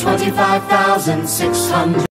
twenty-five thousand six hundred.